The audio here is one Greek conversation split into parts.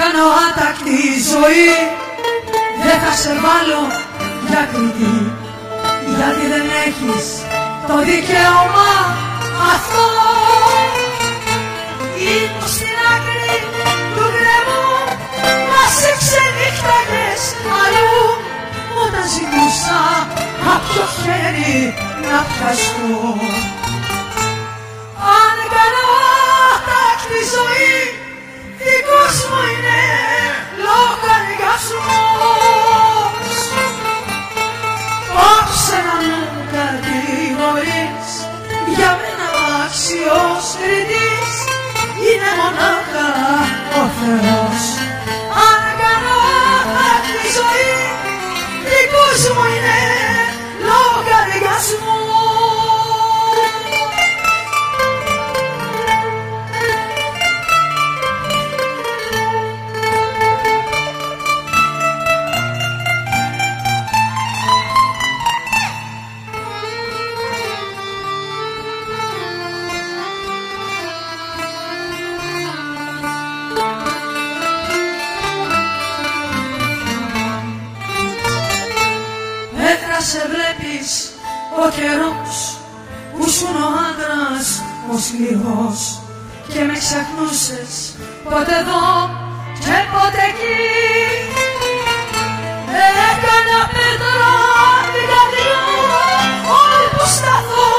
κάνω άτακτη ζωή δεν θα σε βάλω για κριτή. Γιατί δεν έχεις το δικαίωμα αυτό. Ήμουν στην άκρη του γκρεμού μα σε ξενύχταγες αλλού. Όταν ζητούσα κάποιο χέρι να πιαστώ κριτής είναι μονάχα ο Θεός. Αν κάνω άκρη ζωή δικός μου σε βλέπεις ο καιρός που σου ο άντρας ο σκληρός. Και με ξεχνούσες ποτέ εδώ και ποτέ εκεί. Έκανα πέτρα την καρδιά όλη που σταθώ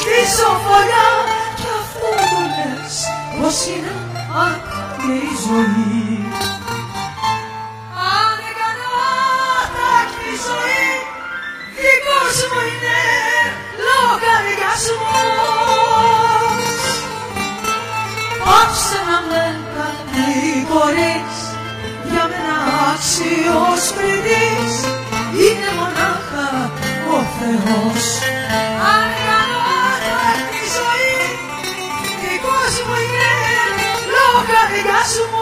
στη σοφολιά και αυτό το λες πως είναι άκρη η ζωή συγχωρείς Για μένα άξιος κριτής Είναι μονάχα ο Θεός. Αν κάνω της ζωής Δικός μου είναι λογαριασμός.